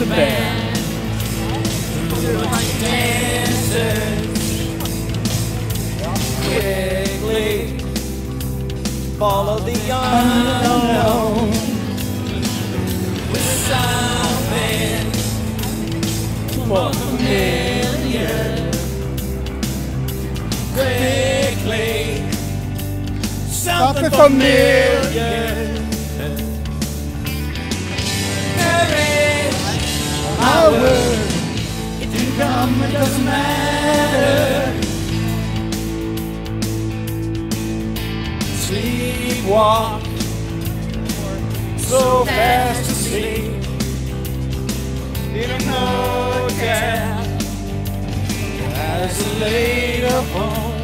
the band. Quickly follow the unknown with something more familiar. Quickly, something familiar. Come, it doesn't matter. Sleepwalk, so fast asleep. You don't know yet. As laid upon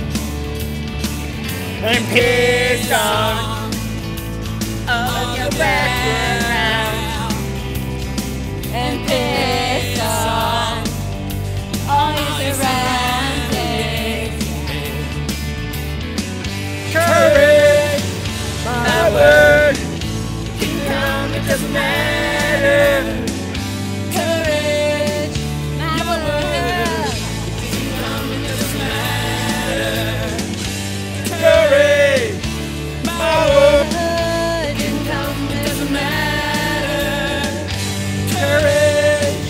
and kissed on on doesn't matter. Courage, my word. Courage, my word. Didn't come, it doesn't matter. Courage,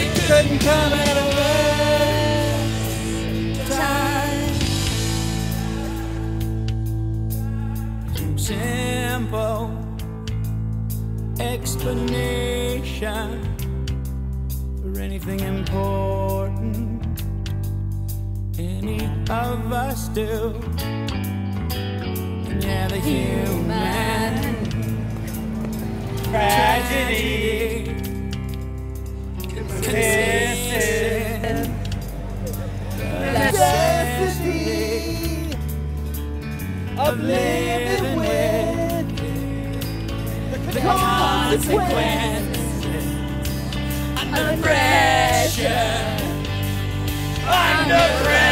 it couldn't come out of explanation for anything important. Any of us do. And yeah, the human tragedy consisted necessity of living consequences. Under pressure. Under pressure.